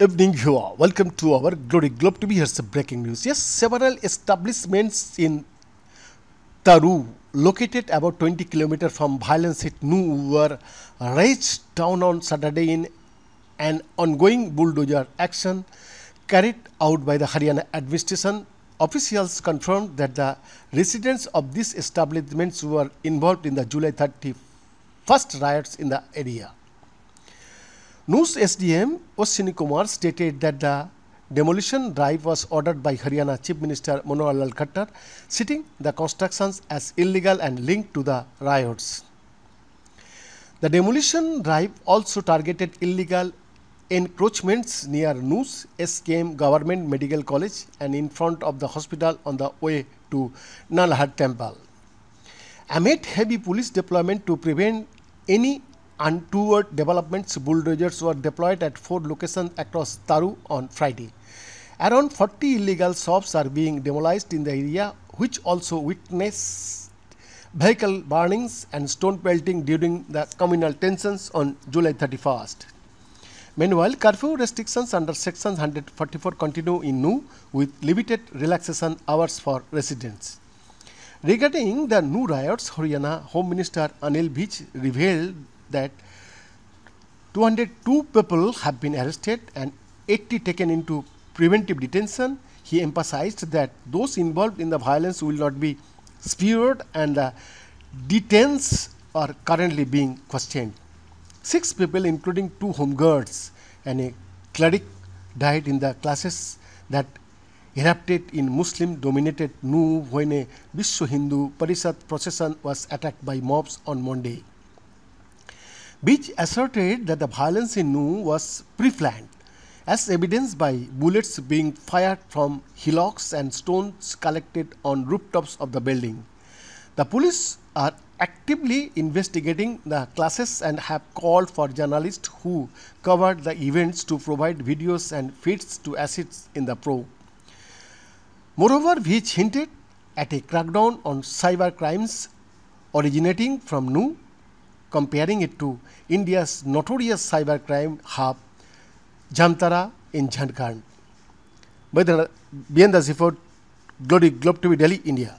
evening, viewer. Welcome to our Glory Globe TV. Here's the breaking news. Yes, several establishments in Tauru, located about 20 kilometers from violence hit Nuh, were razed down on Saturday in an ongoing bulldozer action carried out by the Haryana administration. Officials confirmed that the residents of these establishments were involved in the July 31st riots in the area. Nuh's SDM Ashwani Kumar stated that the demolition drive was ordered by Haryana Chief Minister Manohar Lal Khattar, citing the constructions as illegal and linked to the riots. The demolition drive also targeted illegal encroachments near Nuh's SKM Government Medical College and in front of the hospital on the way to Nalhar Temple. Amid heavy police deployment to prevent any untoward developments, bulldozers were deployed at four locations across Tauru on Friday. Around 40 illegal shops are being demolished in the area, which also witnessed vehicle burnings and stone pelting during the communal tensions on July 31st. Meanwhile, curfew restrictions under Section 144 continue in Nuh with limited relaxation hours for residents. Regarding the Nuh riots, Haryana Home Minister Anil Vij revealed that 202 people have been arrested and 80 taken into preventive detention. He emphasized that those involved in the violence will not be spared and the detents are currently being questioned. Six people, including two home guards and a cleric, died in the clashes that erupted in Muslim dominated Nuh when a Vishwa Hindu Parishad procession was attacked by mobs on Monday. Vij asserted that the violence in Nuh was pre-planned, as evidenced by bullets being fired from hillocks and stones collected on rooftops of the building. The police are actively investigating the clashes and have called for journalists who covered the events to provide videos and feeds to assist in the probe. Moreover, Vij hinted at a crackdown on cyber crimes originating from Nuh comparing it to India's notorious cybercrime hub Jamtara in Jharkhand. By the the report, Glory Globe TV Delhi, India.